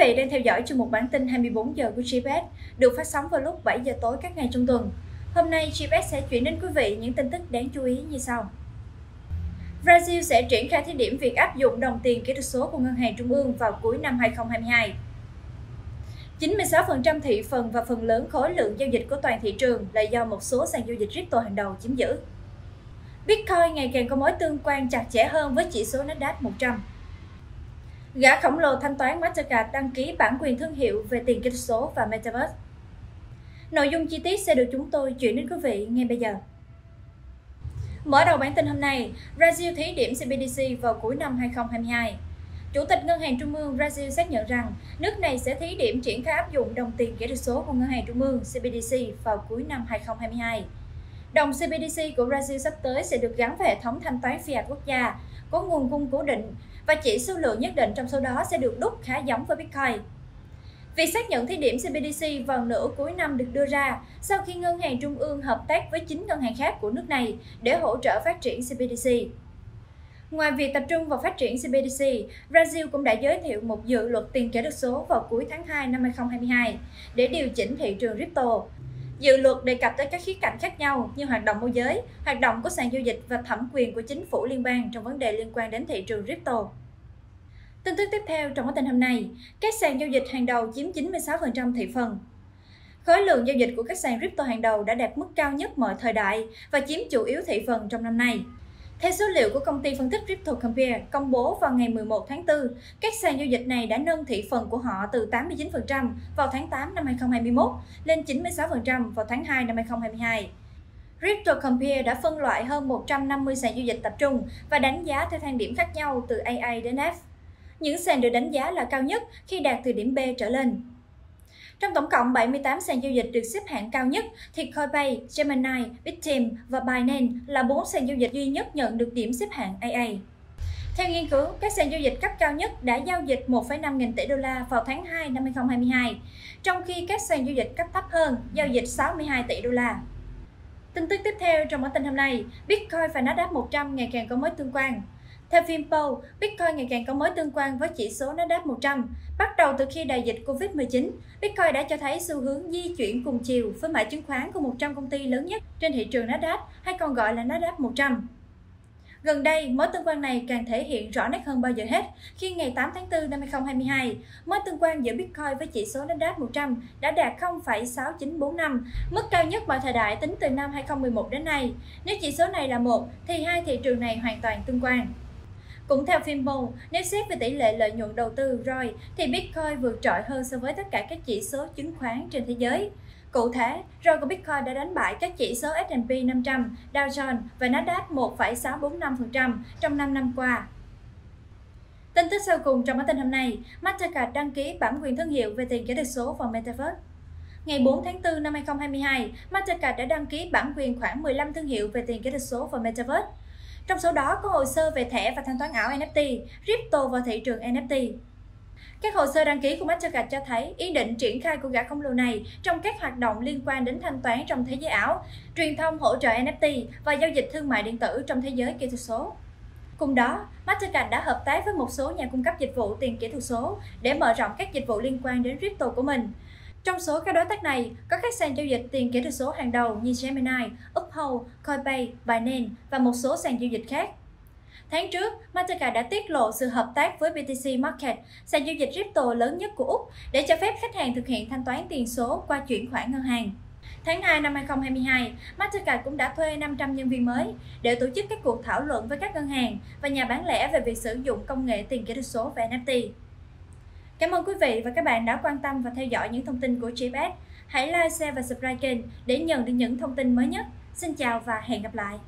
vị đang theo dõi chương mục bản tin 24 giờ của GPS được phát sóng vào lúc 7 giờ tối các ngày trong tuần. Hôm nay GPS sẽ chuyển đến quý vị những tin tức đáng chú ý như sau. Brazil sẽ triển khai thí điểm việc áp dụng đồng tiền kỹ thuật số của Ngân hàng Trung ương vào cuối năm 2022. 96% thị phần và phần lớn khối lượng giao dịch của toàn thị trường là do một số sàn giao dịch crypto hàng đầu chiếm giữ. Bitcoin ngày càng có mối tương quan chặt chẽ hơn với chỉ số Nasdaq 100. Gã khổng lồ thanh toán Mastercard đăng ký bản quyền thương hiệu về tiền kỹ thuật số và Metaverse. Nội dung chi tiết sẽ được chúng tôi chuyển đến quý vị ngay bây giờ. Mở đầu bản tin hôm nay, Brazil thí điểm CBDC vào cuối năm 2022. Chủ tịch Ngân hàng Trung ương Brazil xác nhận rằng nước này sẽ thí điểm triển khai áp dụng đồng tiền kỹ thuật số của Ngân hàng Trung ương CBDC vào cuối năm 2022. Đồng CBDC của Brazil sắp tới sẽ được gắn vào hệ thống thanh toán fiat quốc gia, có nguồn cung cố định và chỉ số lượng nhất định trong số đó sẽ được đúc khá giống với Bitcoin. Việc xác nhận thí điểm CBDC vào nửa cuối năm được đưa ra sau khi Ngân hàng Trung ương hợp tác với 9 ngân hàng khác của nước này để hỗ trợ phát triển CBDC. Ngoài việc tập trung vào phát triển CBDC, Brazil cũng đã giới thiệu một dự luật tiền kỹ thuật số vào cuối tháng 2 năm 2022 để điều chỉnh thị trường crypto. Dự luật đề cập tới các khía cạnh khác nhau như hoạt động môi giới, hoạt động của sàn giao dịch và thẩm quyền của chính phủ liên bang trong vấn đề liên quan đến thị trường crypto. Tin tức tiếp theo trong bản tin hôm nay, các sàn giao dịch hàng đầu chiếm 96% thị phần. Khối lượng giao dịch của các sàn crypto hàng đầu đã đạt mức cao nhất mọi thời đại và chiếm chủ yếu thị phần trong năm nay. Theo số liệu của công ty phân tích Crypto Compare công bố vào ngày 11 tháng 4, các sàn giao dịch này đã nâng thị phần của họ từ 89% vào tháng 8 năm 2021 lên 96% vào tháng 2 năm 2022. Crypto Compare đã phân loại hơn 150 sàn giao dịch tập trung và đánh giá theo thang điểm khác nhau từ AA đến F. Những sàn được đánh giá là cao nhất khi đạt từ điểm B trở lên. Trong tổng cộng 78 sàn giao dịch được xếp hạng cao nhất, thì Coinbase, Gemini, Bitstamp và Binance là 4 sàn giao dịch duy nhất nhận được điểm xếp hạng AA. Theo nghiên cứu, các sàn giao dịch cấp cao nhất đã giao dịch 1,5 nghìn tỷ đô la vào tháng 2 năm 2022, trong khi các sàn giao dịch cấp thấp hơn giao dịch 62 tỷ đô la. Tin tức tiếp theo trong bản tin hôm nay, Bitcoin và Nasdaq 100 ngày càng có mối tương quan. Theo Finpo, Bitcoin ngày càng có mối tương quan với chỉ số Nasdaq 100. Bắt đầu từ khi đại dịch Covid-19, Bitcoin đã cho thấy xu hướng di chuyển cùng chiều với mã chứng khoán của 100 công ty lớn nhất trên thị trường Nasdaq hay còn gọi là Nasdaq 100. Gần đây, mối tương quan này càng thể hiện rõ nét hơn bao giờ hết khi ngày 8 tháng 4 năm 2022, mối tương quan giữa Bitcoin với chỉ số Nasdaq 100 đã đạt 0,6945, mức cao nhất mọi thời đại tính từ năm 2011 đến nay. Nếu chỉ số này là một, thì hai thị trường này hoàn toàn tương quan. Cũng theo Finbo, nếu xét về tỷ lệ lợi nhuận đầu tư ROI thì Bitcoin vượt trội hơn so với tất cả các chỉ số chứng khoán trên thế giới. Cụ thể, ROI của Bitcoin đã đánh bại các chỉ số S&P 500, Dow Jones và Nasdaq 1,645% trong 5 năm qua. Tin tức sau cùng trong bản tin hôm nay, Mastercard đăng ký bản quyền thương hiệu về tiền kỹ thuật số vào Metaverse. Ngày 4 tháng 4 năm 2022, Mastercard đã đăng ký bản quyền khoảng 15 thương hiệu về tiền kỹ thuật số vào Metaverse. Trong số đó có hồ sơ về thẻ và thanh toán ảo NFT, crypto và thị trường NFT. Các hồ sơ đăng ký của Mastercard cho thấy ý định triển khai của gã khổng lồ này trong các hoạt động liên quan đến thanh toán trong thế giới ảo, truyền thông hỗ trợ NFT và giao dịch thương mại điện tử trong thế giới kỹ thuật số. Cùng đó, Mastercard đã hợp tác với một số nhà cung cấp dịch vụ tiền kỹ thuật số để mở rộng các dịch vụ liên quan đến crypto của mình. Trong số các đối tác này, có các sàn giao dịch tiền kỹ thuật số hàng đầu như Gemini, Uphold, Coinbase, Binance và một số sàn giao dịch khác. Tháng trước, Mastercard đã tiết lộ sự hợp tác với BTC Market, sàn giao dịch crypto lớn nhất của Úc, để cho phép khách hàng thực hiện thanh toán tiền số qua chuyển khoản ngân hàng. Tháng 2 năm 2022, Mastercard cũng đã thuê 500 nhân viên mới để tổ chức các cuộc thảo luận với các ngân hàng và nhà bán lẻ về việc sử dụng công nghệ tiền kỹ thuật số và NFT. Cảm ơn quý vị và các bạn đã quan tâm và theo dõi những thông tin của GPS. Hãy like, share và subscribe kênh để nhận được những thông tin mới nhất. Xin chào và hẹn gặp lại!